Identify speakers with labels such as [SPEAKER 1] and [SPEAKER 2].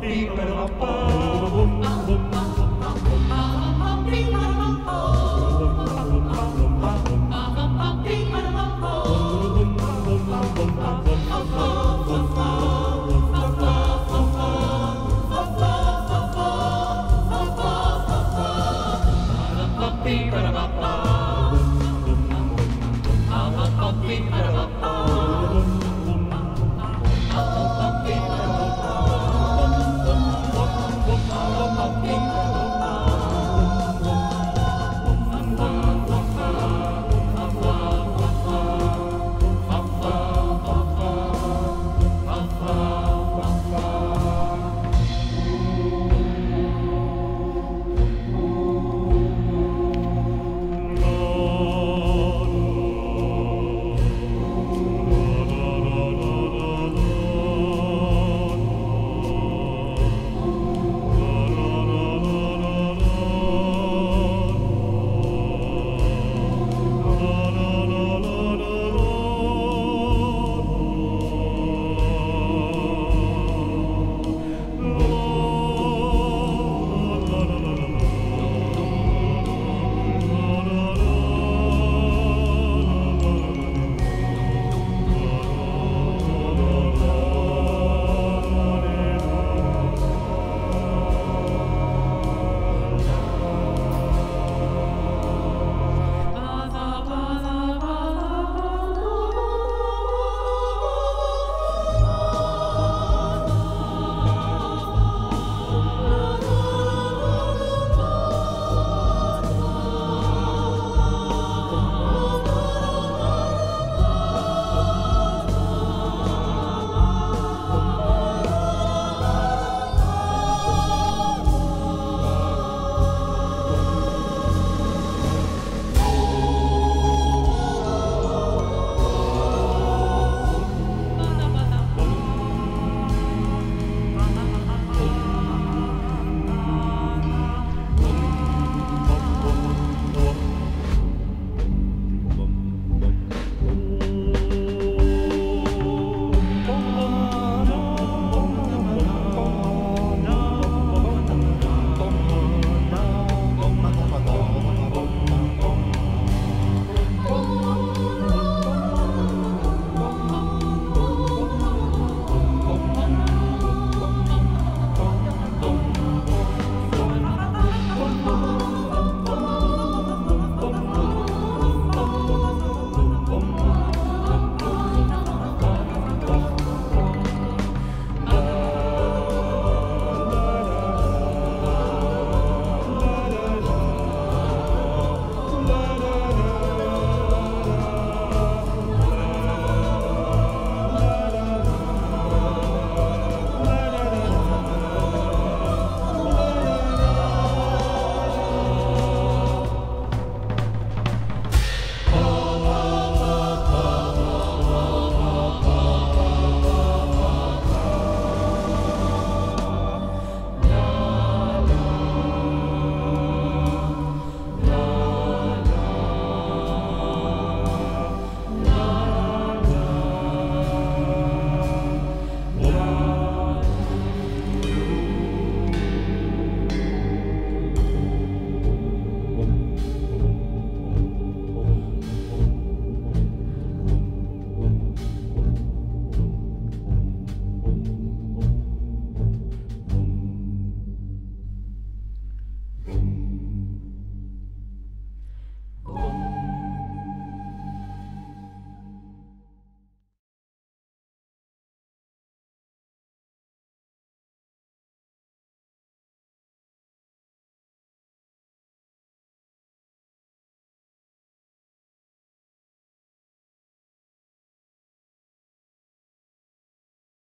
[SPEAKER 1] Beep,